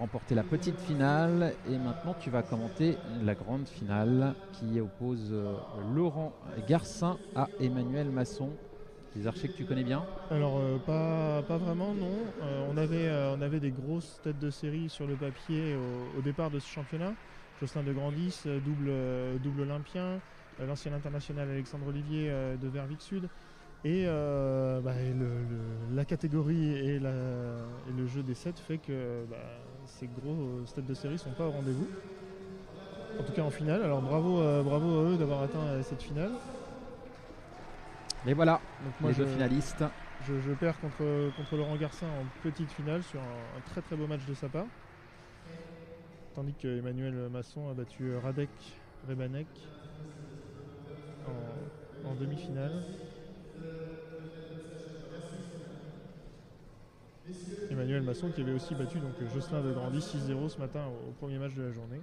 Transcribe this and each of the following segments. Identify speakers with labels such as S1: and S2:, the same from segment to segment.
S1: remporté la petite finale et maintenant tu vas commenter la grande finale qui oppose euh, Laurent Garcin à Emmanuel Masson. Des archers que tu connais bien?
S2: Alors euh, pas, vraiment non. Euh, on, avait, on des grosses têtes de série sur le papier au, départ de ce championnat. Jocelyn de Grandis, double, double olympien, l'ancien international Alexandre Olivier de Vervic Sud. Et, euh, bah, et le- le- la catégorie et, la- et le jeu des sets fait que bah, ces gros têtes de série sont pas au rendez-vous. En tout cas en finale. Alors bravo, euh, bravo à eux d'avoir atteint euh, cette finale.
S1: Et voilà,
S2: Donc moi
S1: les deux
S2: je-
S1: finalistes.
S2: je, je perds contre, contre Laurent Garcin en petite finale sur un, un très très beau match de sa part. Tandis que Emmanuel Masson a battu euh, Radek Rebanek en, en demi-finale. Emmanuel Masson qui avait aussi battu donc Jocelyn de Grandy 6-0 ce matin au, au premier match de la journée.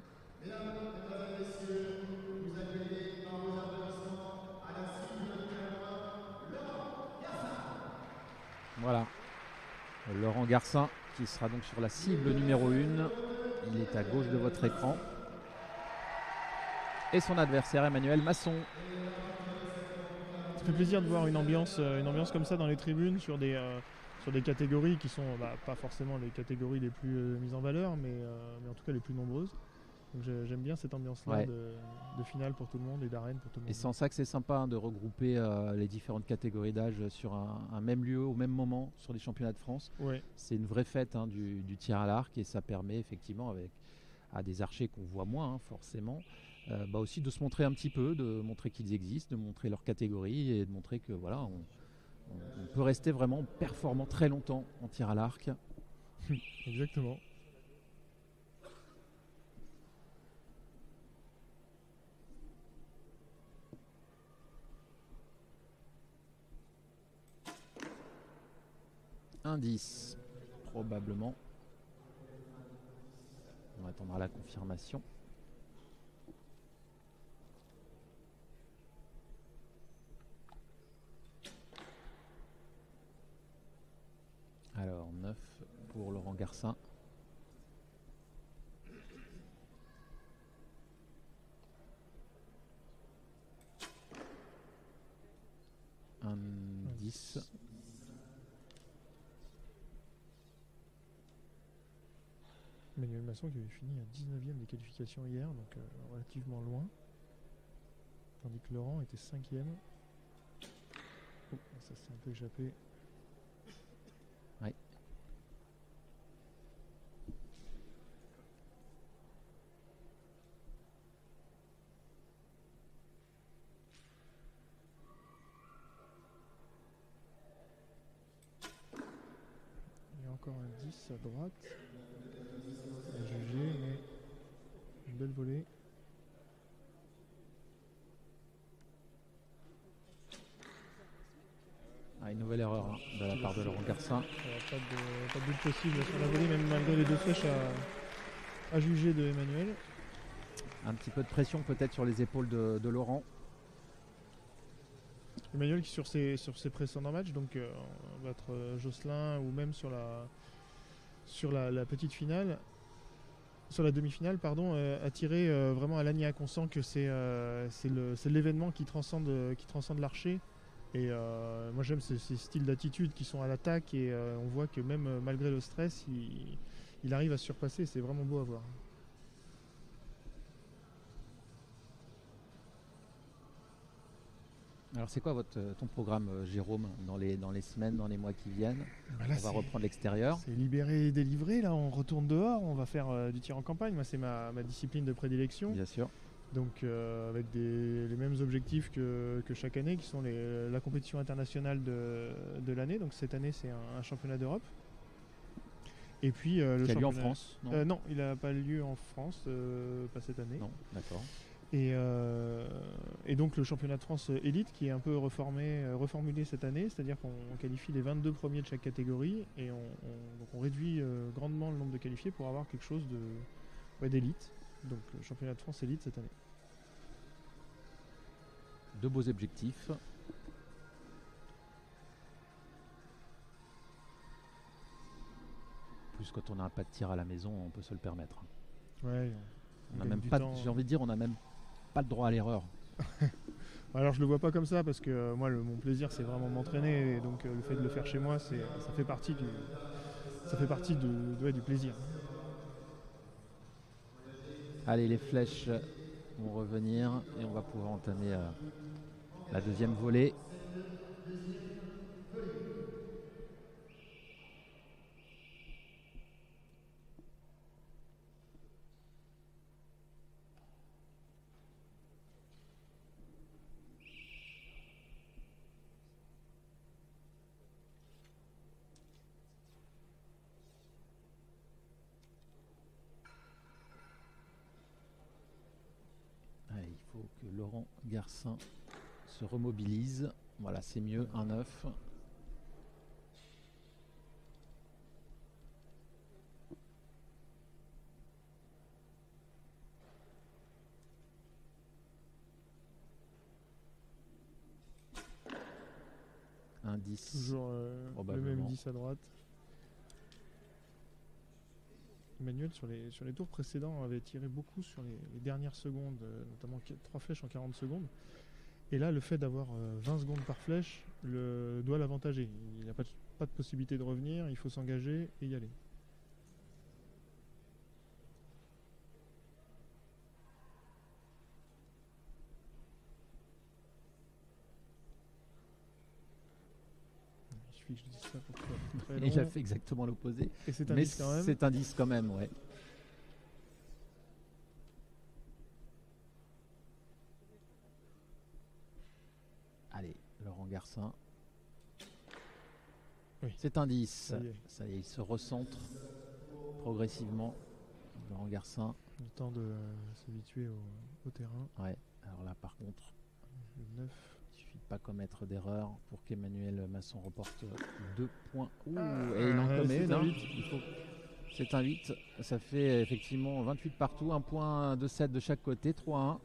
S1: Voilà. Laurent Garcin qui sera donc sur la cible numéro 1. Il est à gauche de votre écran. Et son adversaire Emmanuel Masson.
S2: Ça fait plaisir de voir une ambiance, euh, une ambiance comme ça dans les tribunes sur des, euh, sur des catégories qui sont bah, pas forcément les catégories les plus euh, mises en valeur, mais, euh, mais en tout cas les plus nombreuses. Donc j'aime bien cette ambiance-là
S1: Ouais.
S2: de, de finale pour tout le monde et d'arène pour tout le monde.
S1: Et c'est en ça que c'est sympa hein, de regrouper euh, les différentes catégories d'âge sur un, un même lieu au même moment sur les championnats de France.
S2: Ouais.
S1: C'est une vraie fête hein, du, du tir à l'arc et ça permet effectivement avec à des archers qu'on voit moins hein, forcément, bah aussi de se montrer un petit peu, de montrer qu'ils existent, de montrer leur catégorie et de montrer que voilà, on, on- on peut rester vraiment performant très longtemps en tir à l'arc.
S2: Exactement.
S1: Indice, probablement. On attendra la confirmation. Alors, 9 Garcin. Un 10.
S2: Emmanuel Masson qui avait fini à 19ème des qualifications hier, donc euh, relativement loin. Tandis que Laurent était 5ème. Oh, ça s'est un peu échappé.
S1: Ouais.
S2: Il y a encore un 10 à droite. Mais une belle volée.
S1: Ah, une nouvelle erreur hein, de la part de Laurent Garcin.
S2: Euh, pas, de, pas de but possible sur la volée, même malgré les deux flèches à, à juger de Emmanuel.
S1: Un petit peu de pression peut-être sur les épaules de, de Laurent.
S2: Emmanuel qui sur ses, sur ses précédents matchs, donc euh, battre euh, Jocelyn ou même sur la, sur la, petite finale, sur la demi-finale, pardon, euh, euh, vraiment à l'agnac. On sent que c'est euh, c'est l'événement qui transcende, qui transcende l'archer. Et moi j'aime ces, styles d'attitude qui sont à l'attaque et on voit que même malgré le stress, il, arrive à se surpasser. C'est vraiment beau à voir.
S1: Alors c'est quoi votre, ton programme euh, Jérôme dans les, dans les semaines, dans les mois qui viennent
S2: Bah là,
S1: On va reprendre l'extérieur.
S2: C'est libéré et délivré, là on retourne dehors, on va faire euh, du tir en campagne, moi c'est ma, ma discipline de prédilection.
S1: Bien sûr.
S2: Donc euh, avec des- les mêmes objectifs que, que chaque année, qui sont les- la compétition internationale de, de l'année. Donc cette année c'est un, un championnat d'Europe. Et puis euh, le
S1: Qui a lieu en France Non,
S2: Euh, non, il n'a pas lieu en France, euh, pas cette année.
S1: Non, d'accord.
S2: Et, euh, et donc le championnat de France élite qui est un peu reformé, euh, reformulé cette année, c'est-à-dire qu'on on qualifie les 22 premiers de chaque catégorie et on, on- donc on réduit euh, grandement le nombre de qualifiés pour avoir quelque chose ouais, d'élite. Donc le championnat de France élite cette année.
S1: Deux beaux objectifs. plus, quand on a un pas de tir à la maison, on peut se le permettre.
S2: Ouais,
S1: On a
S2: gagne
S1: même pas, j'ai envie de dire, on n'a même pas le droit à l'erreur.
S2: Alors je le vois pas comme ça parce que euh, moi le- mon plaisir c'est vraiment m'entraîner et donc euh, le fait de le faire chez moi c'est ça fait partie du ça fait partie de, de- ouais, du plaisir.
S1: Allez, les flèches vont revenir et on va pouvoir entamer euh, la deuxième volée. Allez, il faut que Laurent Garcin se remobilise. Voilà, c'est mieux, un 9. Un 10.
S2: Toujours euh, le même 10 à droite. Emmanuel sur les, sur les tours précédents avait tiré beaucoup sur les, dernières secondes, euh, notamment 3 flèches en 40 secondes. Et là, le fait d'avoir euh, 20 secondes par flèche doit l'avantager. Il pas, de- pas de possibilité de revenir, il faut s'engager et y aller. Il suffit que je dise ça
S1: il a fait exactement l'opposé.
S2: Et c'est 10 quand même.
S1: c'est un 10 quand même, ouais. Allez, Laurent Garcin.
S2: Oui.
S1: C'est un 10.
S2: Ça y est.
S1: Ça y est, il se recentre progressivement. Laurent Garcin.
S2: Le temps de euh, s'habituer au, au terrain.
S1: Ouais. Alors là, par contre,
S2: Le 9.
S1: Pas commettre d'erreur pour qu'Emmanuel Masson reporte deux points. Ouh,
S2: Ah,
S1: et il en commet
S2: c'est un
S1: d'un.
S2: huit.
S1: Il faut- C'est un 8. Ça fait effectivement 28 partout. Un point de 7 de chaque côté. 3-1.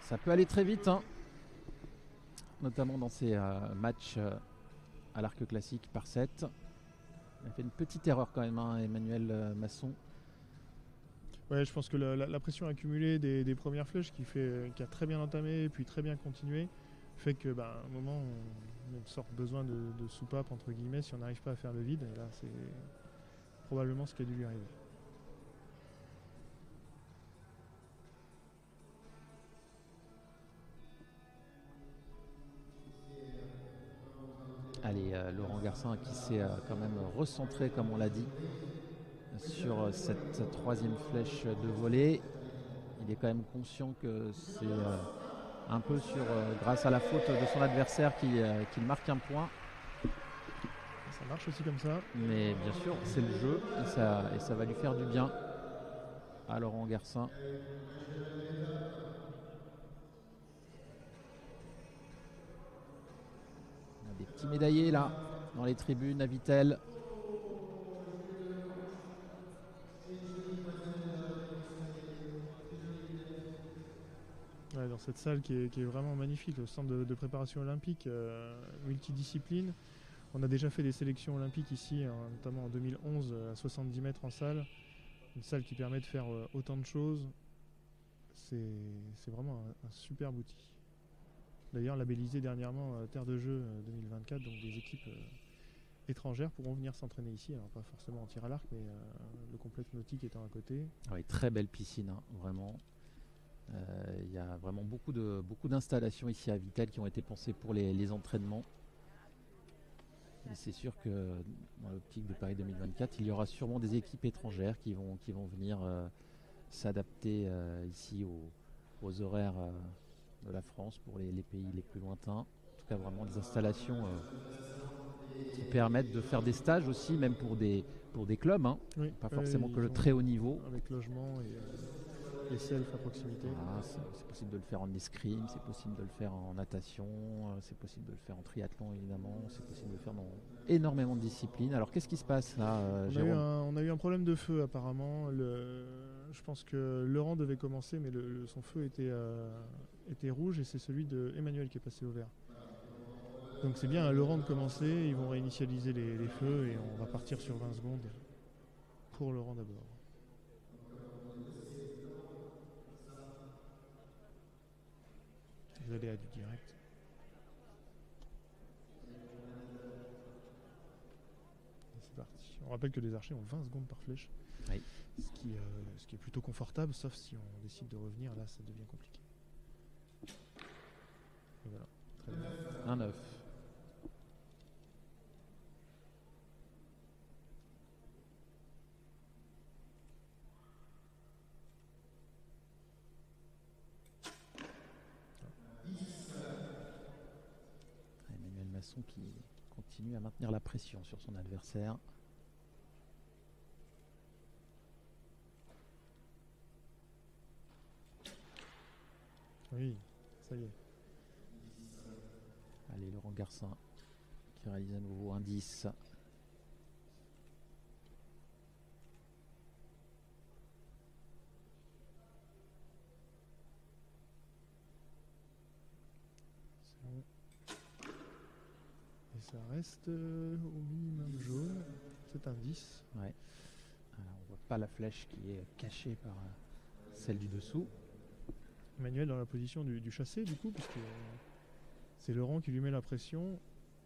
S1: Ça peut aller très vite, hein. notamment dans ces euh, matchs euh, à l'arc classique par 7. Il a fait une petite erreur quand même, hein, Emmanuel euh, Masson.
S2: Ouais, je pense que la, pression accumulée des, premières flèches qui, fait, qui a très bien entamé puis très bien continué fait que bah, un moment on de besoin de, soupape entre guillemets si on n'arrive pas à faire le vide là c'est probablement ce qui a dû lui arriver.
S1: Allez, euh, Laurent Garcin qui s'est euh, quand même recentré, comme on l'a dit, sur euh, cette troisième flèche de volée. Il est quand même conscient que c'est euh, un peu sur, euh, grâce à la faute de son adversaire qu'il marque un point.
S2: Ça marche aussi comme ça.
S1: Mais bien sûr, c'est le jeu et ça, et ça va lui faire du bien à Laurent Garcin. On a des petits médaillés là, dans les tribunes à Vitel.
S2: Dans cette salle qui est, vraiment magnifique, le centre de, préparation olympique, euh, multidiscipline. On a déjà fait des sélections olympiques ici, hein, notamment en 2011 euh, à 70 mètres en salle. Une salle qui permet de faire euh, autant de choses. C'est vraiment un, superbe outil. D'ailleurs, labellisé dernièrement euh, Terre de jeu euh, 2024, donc des équipes étrangères pourront venir s'entraîner ici. Alors pas forcément en tir à l'arc, mais le complexe nautique étant à côté.
S1: Ah Oui, très belle piscine, hein, vraiment. Euh, Il y a vraiment beaucoup de beaucoup d'installations ici à Vitel qui ont été pensées pour les, les entraînements. Et c'est sûr que dans l'optique de Paris 2024, il y aura sûrement des équipes étrangères qui vont, qui vont venir euh, s'adapter euh, ici aux, aux horaires euh, de la France pour les, les pays les plus lointains. En tout cas, vraiment des installations qui permettent de faire des stages aussi, même pour des, pour des clubs, hein.
S2: Oui,
S1: pas forcément que le très haut niveau.
S2: Avec logement et, euh, et self à proximité.
S1: Voilà, c'est possible de le faire en escrime, c'est possible de le faire en natation, euh, c'est possible de le faire en triathlon évidemment, c'est possible de le faire dans énormément de disciplines. Alors qu'est-ce qui se passe là, euh,
S2: On a, eu
S1: Jérôme
S2: un, on a eu un problème de feu apparemment. Le- je pense que Laurent devait commencer, mais le- le- son feu était, euh, était rouge et c'est celui de Emmanuel qui est passé au vert. Donc c'est bien à Laurent de commencer, ils vont réinitialiser les, les feux et on va partir sur 20 secondes pour Laurent d'abord. Vous allez à du direct. C'est parti. On rappelle que les archers ont 20 secondes par flèche.
S1: Oui.
S2: Ce, qui, euh, ce qui est plutôt confortable, sauf si on décide de revenir, là ça devient compliqué. Et voilà. Très bien.
S1: Un 9. Emmanuel Masson qui continue à maintenir la pression sur son adversaire.
S2: Oui, ça y est.
S1: Allez, Laurent Garcin qui réalise à nouveau un 10.
S2: C'est bon. Et ça reste euh, au minimum jaune. C'est un 10.
S1: Alors, on voit pas la flèche qui est cachée par euh, celle du dessous.
S2: Manuel dans la position du, du chassé du coup, puisque euh, c'est Laurent qui lui met la pression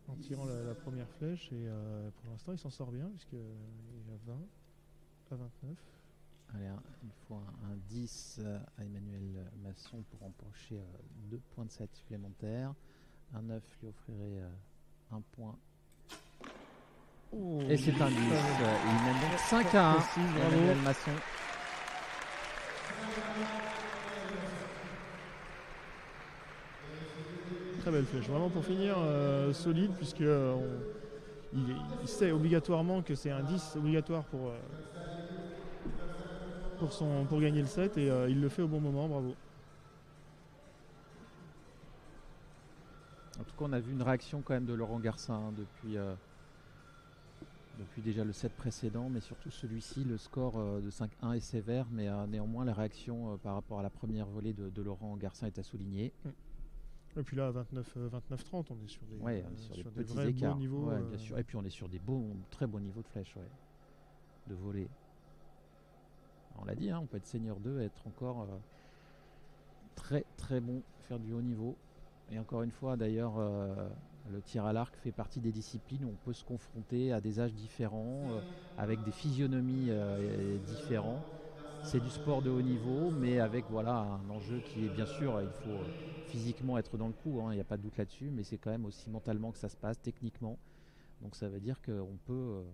S2: en tirant la, la première flèche et pour l'instant il s'en sort bien puisqu'il est à 20, à 29.
S1: Allez, il faut un, un 10 euh, à Emmanuel Masson pour empocher 2 points de 7 supplémentaires. Un 9 lui offrirait un point. Et c'est un 10. Euh, il mène donc 5 à 1.
S2: Précis, bravo.
S1: Emmanuel Masson.
S2: Très belle flèche, vraiment pour finir euh, solide puisque euh, on- il, il sait obligatoirement que c'est un 10 obligatoire pour, euh, pour, son, pour gagner le set et euh, il le fait au bon moment, bravo.
S1: En tout cas, on a vu une réaction quand même de Laurent Garcin hein, depuis, euh, depuis déjà le set précédent, mais surtout celui-ci. Le score euh, de 5-1 est sévère, mais euh, néanmoins, la réaction par rapport à la première volée de, de Laurent Garcin est à souligner.
S2: Et puis là à 29, euh, 29-30 on est sur des,
S1: Ouais, on est sur, des
S2: des
S1: petits
S2: vrais beaux
S1: écarts.
S2: niveaux.
S1: Ouais, bien sûr. Et puis on est sur des beaux, très beaux niveaux de flèche, ouais. de volée. On l'a dit, hein, on peut être seigneur 2 et être encore très très bon, faire du haut niveau. Et encore une fois, d'ailleurs, euh, le tir à l'arc fait partie des disciplines où on peut se confronter à des âges différents, euh, avec des physionomies euh, différents. C'est du sport de haut niveau, mais avec voilà un enjeu qui est bien sûr, il faut physiquement être dans le coup, hein, il n'y a pas de doute là-dessus, mais c'est quand même aussi mentalement que ça se passe, techniquement. Donc ça veut dire qu'on peut,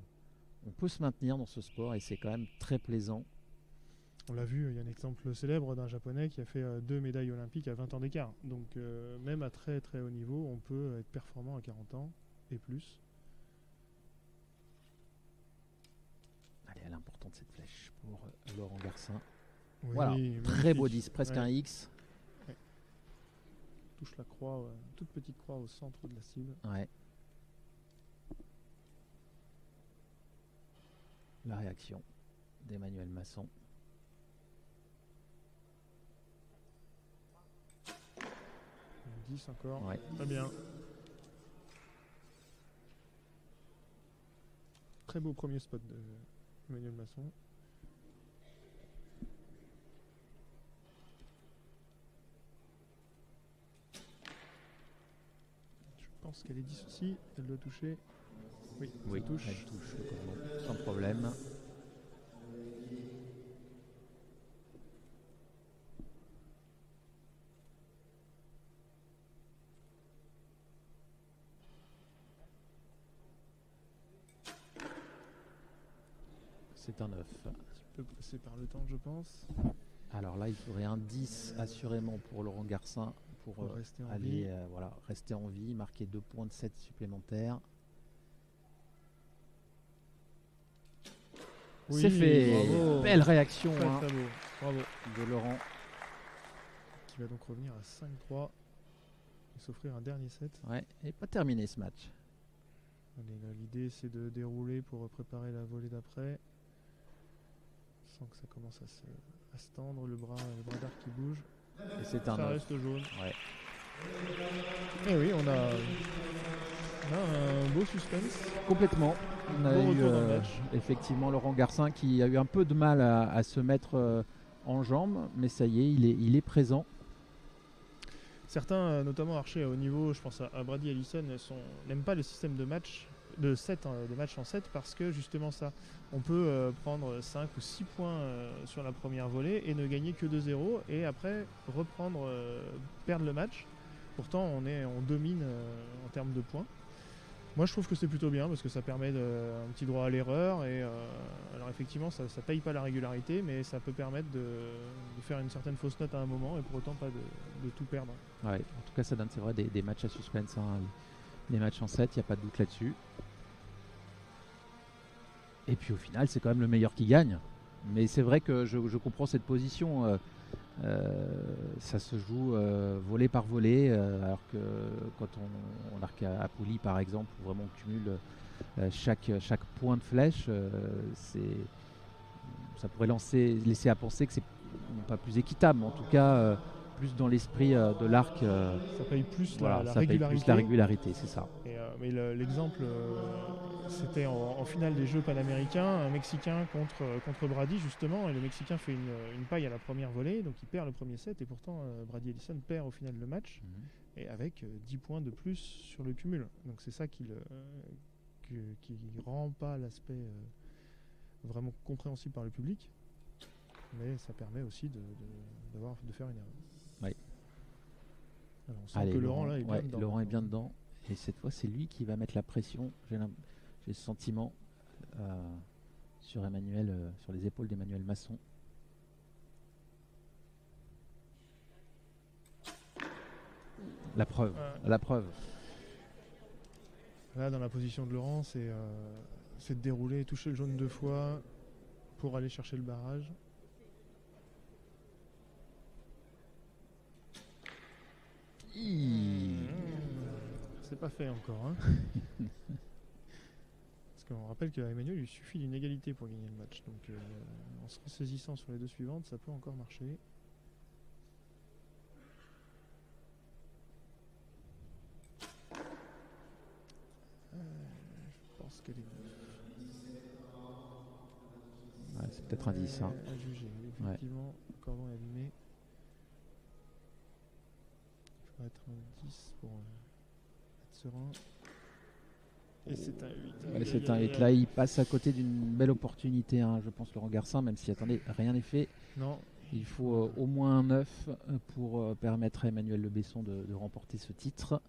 S1: peut se maintenir dans ce sport et c'est quand même très plaisant.
S2: On l'a vu, il y a un exemple célèbre d'un japonais qui a fait euh, deux médailles olympiques à 20 ans d'écart. Donc euh, même à très très haut niveau, on peut être performant à 40 ans et plus.
S1: Allez, elle est importante cette flèche pour euh, Laurent Garcin.
S2: Oui,
S1: voilà, très beau
S2: magnifique.
S1: 10, presque
S2: Ouais.
S1: un X.
S2: touche la croix, toute petite croix au centre de la cible.
S1: Ouais. La réaction d'Emmanuel Masson.
S2: 10 encore.
S1: Ouais.
S2: Très bien. Très beau premier spot de Emmanuel Masson. Je pense qu'elle est 10 aussi. Elle doit toucher. Oui,
S1: Oui,
S2: touche.
S1: elle touche le cordon sans problème. C'est un 9.
S2: Un petit peu pressé par le temps, je pense.
S1: Alors là, il faudrait un 10 assurément pour Laurent Garcin pour
S2: Pour
S1: euh,
S2: rester en
S1: aller
S2: vie.
S1: euh, voilà, rester en vie, marquer 2 points de 7 supplémentaires.
S2: Oui,
S1: C'est fait.
S2: bravo.
S1: Belle réaction
S2: Très
S1: hein,
S2: très beau. Bravo.
S1: de Laurent.
S2: Qui va donc revenir à 5-3 et s'offrir un dernier set.
S1: Ouais, et pas terminé ce match.
S2: L'idée c'est de dérouler pour préparer la volée d'après. Sans que ça commence à se, à se tendre, le bras, le bras d'arc qui bouge.
S1: Et c'est un
S2: ça
S1: 9.
S2: reste jaune.
S1: Ouais.
S2: Et eh oui, on a, un beau suspense.
S1: Complètement. On a eu euh, effectivement Laurent Garcin qui a eu un peu de mal à, se mettre euh, en jambes, mais ça y est, il est, il est présent.
S2: Certains, euh, notamment Archer au niveau, je pense à, Brady Allison, n'aiment pas le système de match de 7 hein, de match en 7 parce que justement ça on peut prendre 5 ou 6 points sur la première volée et ne gagner que 2-0 et après reprendre perdre le match pourtant on est on domine en termes de points moi, je trouve que c'est plutôt bien parce que ça permet un petit droit à l'erreur. Et euh, alors, effectivement, ça ne paye pas la régularité, mais ça peut permettre de, faire une certaine fausse note à un moment et pour autant pas de, tout perdre.
S1: Ouais, en tout cas, ça donne, c'est vrai, des, matchs à suspense. Hein. Les matchs en 7, il n'y a pas de doute là-dessus. Et puis au final, c'est quand même le meilleur qui gagne. Mais c'est vrai que je, comprends cette position. Euh, euh, ça se joue euh, volet par volet, euh, alors que quand on, on arc à, Pouli par exemple, où vraiment on cumule chaque, chaque point de flèche, c'est ça pourrait lancer, laisser à penser que c'est pas plus équitable, en tout cas plus dans l'esprit de l'arc.
S2: ça paye plus la, régularité.
S1: plus la régularité, c'est ça.
S2: mais l'exemple c'était en, finale des Jeux panaméricains, un Mexicain contre, euh, contre Brady justement, et le Mexicain fait une, paille à la première volée, donc il perd le premier set, et pourtant euh, Brady Ellison perd au final le match, mhm. et avec 10 euh, points de plus sur le cumul. Donc c'est ça qui, ne qui, rend pas l'aspect vraiment compréhensible par le public, mais ça permet aussi de, de, faire une erreur.
S1: Oui.
S2: on sent que Laurent, là, est bien dedans.
S1: Laurent est bien dedans. Et cette fois, c'est lui qui va mettre la pression. J'ai ce sentiment euh, sur Emmanuel, euh, sur les épaules d'Emmanuel Masson. La preuve, la preuve.
S2: Là, dans la position de Laurent, c'est euh, de dérouler, toucher le jaune deux fois pour aller chercher le barrage. C'est pas fait encore. Hein. On rappelle qu'à Emmanuel, il suffit d'une égalité pour gagner le match. Donc euh, en se ressaisissant sur les deux suivantes, ça peut encore marcher. Euh, je pense qu'elle est.
S1: c'est peut-être un 10. Hein.
S2: À juger, effectivement. Ouais. Cordon est abîmé. Il faudrait être un 10 pour euh, être serein. Et c'est un 8.
S1: c'est un 8. Là, il passe à côté d'une belle opportunité, hein, je pense, Laurent Garcin, même si, attendez, rien n'est fait.
S2: Non.
S1: Il faut euh, au moins un 9 euh, pour euh, permettre à Emmanuel Le Besson de, de remporter ce titre.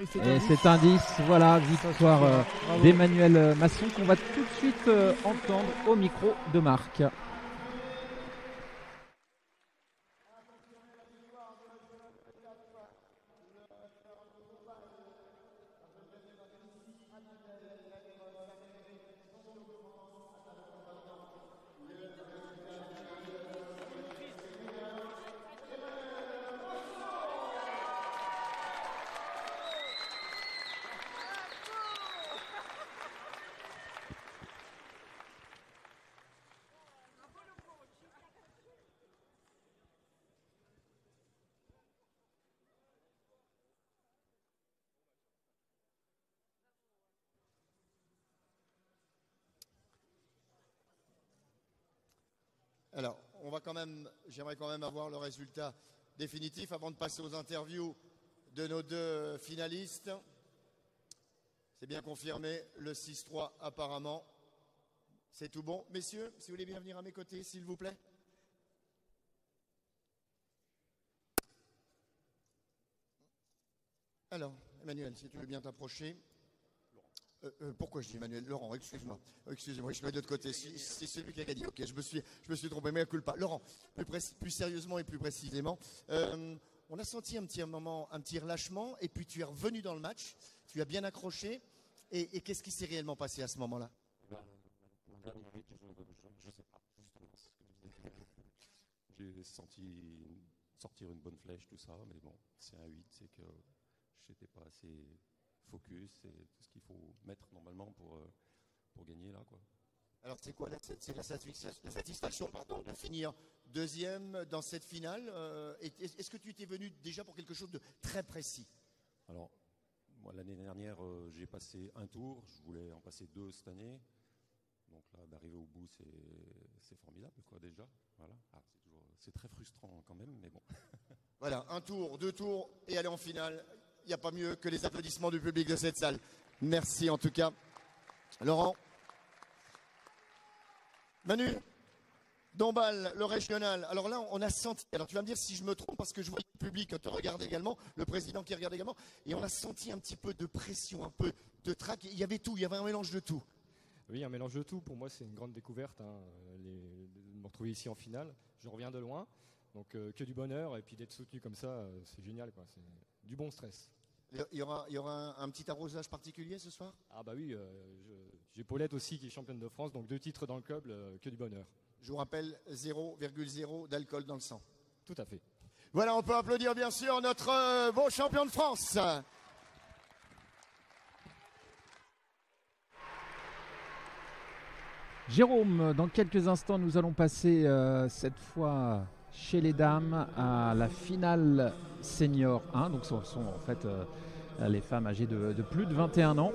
S1: Et c'est un 10, voilà, victoire d'Emmanuel Masson qu'on va tout de suite entendre au micro de Marc.
S3: Alors, on va quand même, j'aimerais quand même avoir le résultat définitif avant de passer aux interviews de nos deux finalistes. C'est bien confirmé, le 6-3 apparemment. C'est tout bon. Messieurs, si vous voulez bien venir à mes côtés, s'il vous plaît. Alors, Emmanuel, si tu veux bien t'approcher. Euh, euh, pourquoi je dis Emmanuel Laurent, excuse-moi. Excusez-moi, je suis de l'autre côté. C'est celui qui a gagné. Ok, je me suis, je me suis trompé, mais pas. Laurent, plus, plus, sérieusement et plus précisément, euh, on a senti un petit moment, un petit relâchement, et puis tu es revenu dans le match. Tu as bien accroché. Et, qu'est-ce qui s'est réellement passé à ce moment-là?
S4: Je ne sais pas, J'ai senti sortir une bonne flèche, tout ça, mais bon, c'est un 8, c'est que j'étais pas assez focus et tout ce qu'il faut mettre normalement pour, euh, pour gagner là. Quoi.
S3: Alors c'est quoi C'est la satisfaction, pardon, de finir deuxième dans cette finale. Euh, est-ce que tu étais venu déjà pour quelque chose de très précis?
S4: Alors, moi l'année dernière, euh, j'ai passé un tour. Je voulais en passer deux cette année. Donc là, d'arriver au bout, c'est formidable, quoi, déjà. Voilà. Ah, c'est très frustrant quand même, mais bon.
S3: voilà, un tour, deux tours et aller en finale. N'y a pas mieux que les applaudissements du public de cette salle. Merci en tout cas. Laurent Manu Dombal, le régional. Alors là, on a senti. Alors tu vas me dire si je me trompe parce que je vois le public te regarde également, le président qui regarde également, et on a senti un petit peu de pression, un peu de trac. Il y avait tout, il y avait un mélange de tout.
S5: Oui, un mélange de tout. Pour moi, c'est une grande découverte hein, de me retrouver ici en finale. Je reviens de loin, donc euh, que du bonheur et puis d'être soutenu comme ça, euh, c'est génial. C'est du bon stress.
S3: Il y aura, il y aura un, petit arrosage particulier ce soir?
S5: Ah bah oui, euh, j'ai Paulette aussi qui est championne de France, donc deux titres dans le club, que du bonheur.
S3: Je vous rappelle 0,0 d'alcool dans le sang.
S5: Tout à fait.
S3: Voilà, on peut applaudir bien sûr notre beau champion de France.
S1: Jérôme, dans quelques instants, nous allons passer euh, cette fois chez les dames à la finale senior 1. Donc, ce sont en fait euh, les femmes âgées de, plus de 21 ans.